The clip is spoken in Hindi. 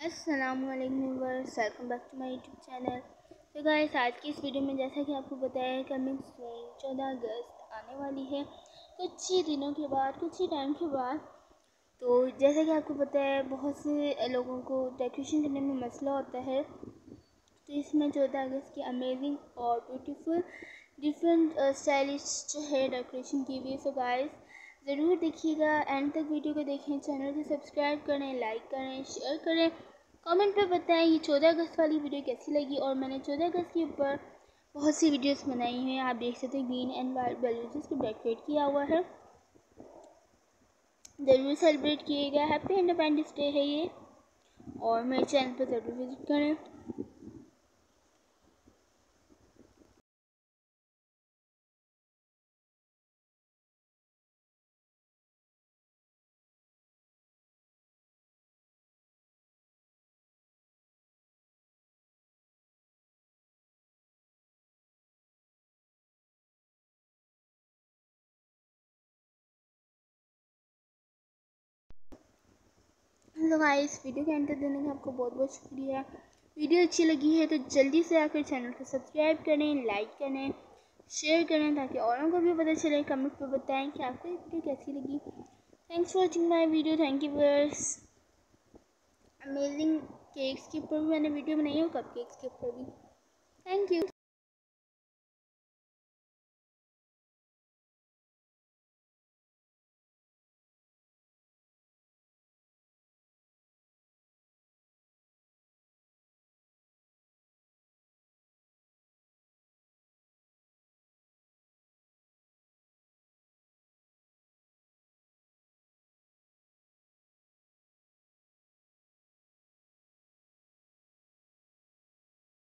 Aslam welcome back to my YouTube channel तो गाइस आज की इस वीडियो में जैसा कि आपको बताया है कमिंग सून चौदह अगस्त आने वाली है। कुछ ही दिनों के बाद, कुछ ही टाइम के बाद तो जैसा कि आपको पता है, बहुत से लोगों को डेकोरेशन करने में मसला होता है। तो इसमें चौदह अगस्त की अमेजिंग और ब्यूटीफुल डिफरेंट स्टाइलिश जो है डेकोरेशन की हुई सो गाइस ज़रूर देखिएगा। एंड तक वीडियो को देखें चैनल को सब्सक्राइब करें लाइक करें शेयर करें। कमेंट पे बताएँ ये चौदह अगस्त वाली वीडियो कैसी लगी और मैंने चौदह अगस्त के ऊपर बहुत सी वीडियोस बनाई हैं। आप देख सकते हैं ग्रीन एंड वाइट बैलून को डेकोरेट किया हुआ है। ज़रूर सेलिब्रेट किएगा हैप्पी इंडिपेंडेंस डे है ये और मेरे चैनल पर ज़रूर विज़िट करें। हेलो गाइस, वीडियो के एंटर देने का आपको बहुत बहुत शुक्रिया। वीडियो अच्छी लगी है तो जल्दी से आकर चैनल को सब्सक्राइब करें, लाइक करें, शेयर करें ताकि औरों को भी पता चले, कमेंट पर बताएँ कि आपको ये वीडियो कैसी लगी। Thanks for watching my video thank you viewers amazing cakes के ऊपर भी मैंने वीडियो बनाई है कप केक्स के ऊपर भी। Thank you